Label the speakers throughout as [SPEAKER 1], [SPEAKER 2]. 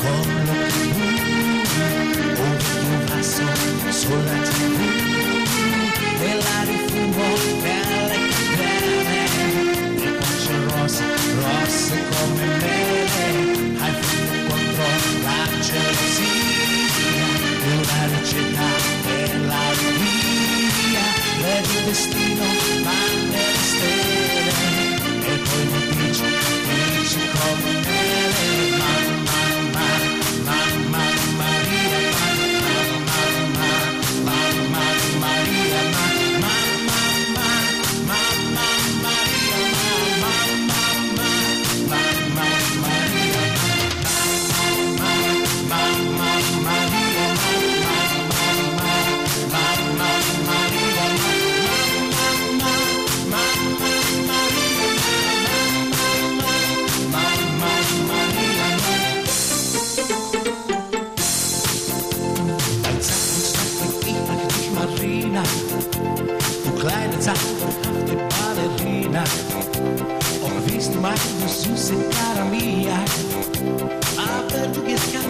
[SPEAKER 1] cuore ogni passo sulla tv e la rifumo nelle catene le facce rosse rosse come me hai fatto contro la gelosia una ricetta per la via vedi il destino ma le stelle e poi mi dici dici come me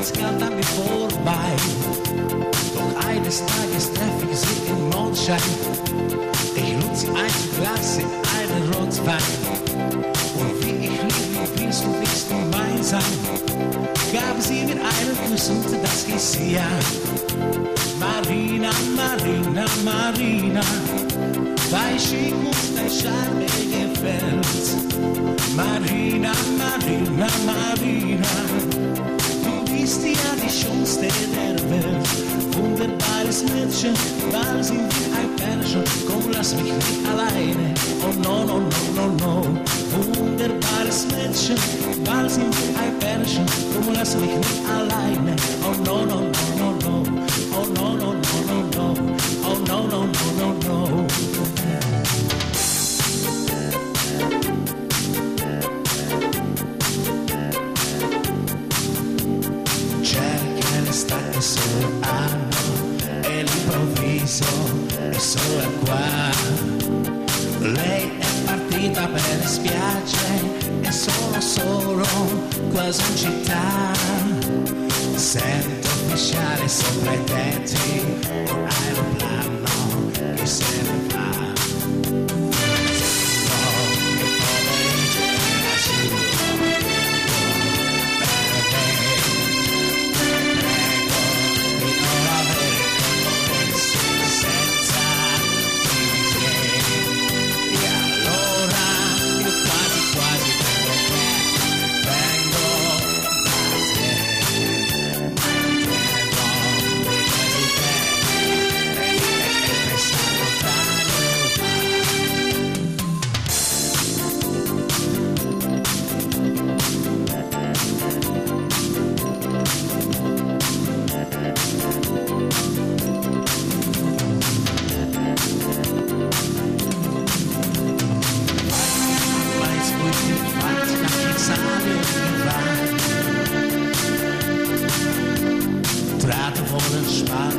[SPEAKER 1] ganz kalt an mir vorbei. Doch eines Tages treffe ich sie im Mondschein. Ich lud sie ein zu Glas in einen Rotwein. Und wie ich liebe, willst du nicht mein sein. Gaben sie mir einen Kuss und das hieß ja. Marina, Marina, Marina. Dein Schick und dein Charme gefällt. Marina, Marina, Marina. Du bist ja die schönste der Welt. Wunderbares Mädchen, bald sind wir ein Pärchen. Komm, lass mich nicht alleine. Oh no, no, no, no, no. Wunderbares Mädchen, bald sind wir ein Pärchen. Komm, lass mich nicht alleine. Oh no, no, no, no, no. Oh no, no, no, no, no. Oh no, no, no, no, no. È solo qua. Lei è partita per le spiagge e sono solo quasi in città. Sento fisciare sopra i tetti un aeroplano che se ne va.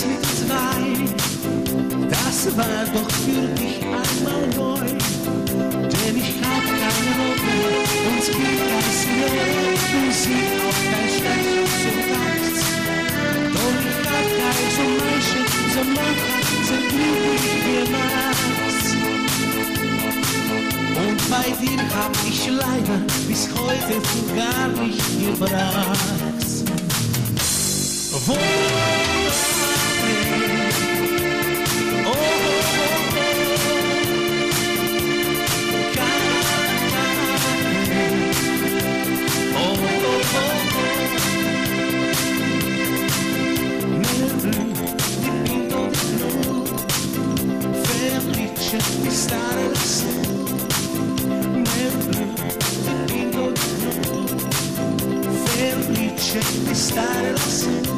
[SPEAKER 1] es mit zwei, das war doch für dich einmal neu, denn ich hab keine Hoffnung, uns gibt das nur, du siehst auch kein Stein so nachts, doch ich hab kein so Menschen, so Mann, so glücklich wie nachts. Und bei dir hab ich leider bis heute so gar nicht gebracht. Wo stare lassù